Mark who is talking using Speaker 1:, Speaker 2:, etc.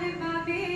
Speaker 1: Bobby.